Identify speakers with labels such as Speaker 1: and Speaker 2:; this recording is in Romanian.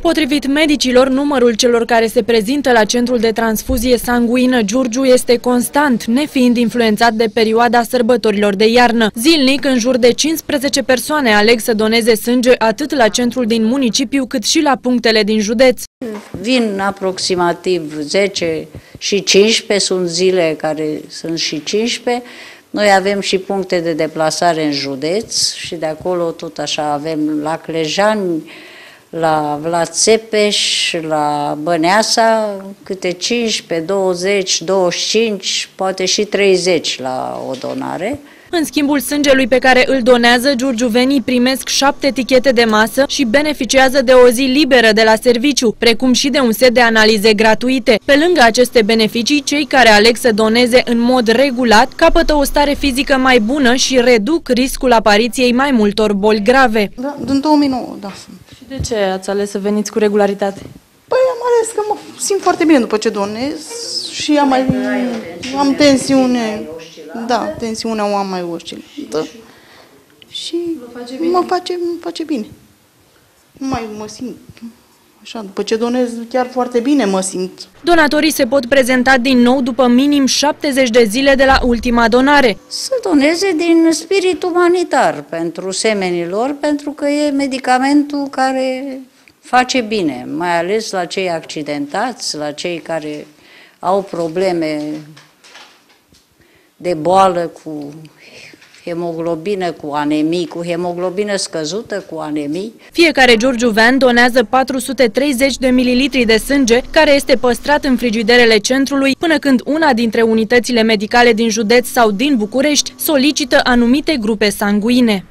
Speaker 1: Potrivit medicilor, numărul celor care se prezintă la centrul de transfuzie sanguină Giurgiu este constant, nefiind influențat de perioada sărbătorilor de iarnă. Zilnic, în jur de 15 persoane aleg să doneze sânge atât la centrul din municipiu cât și la punctele din județ.
Speaker 2: Vin aproximativ 10 și 15, sunt zile care sunt și 15. Noi avem și puncte de deplasare în județ și de acolo tot așa avem la Clejani, la Vlad Țepeș, la Băneasa, câte 15, 20, 25, poate și 30 la o donare.
Speaker 1: În schimbul sângelui pe care îl donează, giurgiuvenii primesc șapte etichete de masă și beneficiază de o zi liberă de la serviciu, precum și de un set de analize gratuite. Pe lângă aceste beneficii, cei care aleg să doneze în mod regulat capătă o stare fizică mai bună și reduc riscul apariției mai multor boli grave.
Speaker 3: Da, din 2009, da.
Speaker 4: Și de ce ați ales să veniți cu regularitate?
Speaker 3: Păi am ales că mă simt foarte bine după ce donez și am mai am tensiune. Da, tensiunea o am mai oscilată. Și mă face, mă face bine. Nu mai mă simt Așa, după ce donez chiar foarte bine mă simt.
Speaker 1: Donatorii se pot prezenta din nou după minim 70 de zile de la ultima donare.
Speaker 2: Să doneze din spirit umanitar pentru semenilor, pentru că e medicamentul care face bine, mai ales la cei accidentați, la cei care au probleme de boală cu hemoglobină cu anemii, cu hemoglobină scăzută, cu anemii.
Speaker 1: Fiecare giurgiuvean donează 430 de mililitri de sânge, care este păstrat în frigiderele centrului, până când una dintre unitățile medicale din județ sau din București solicită anumite grupe sanguine.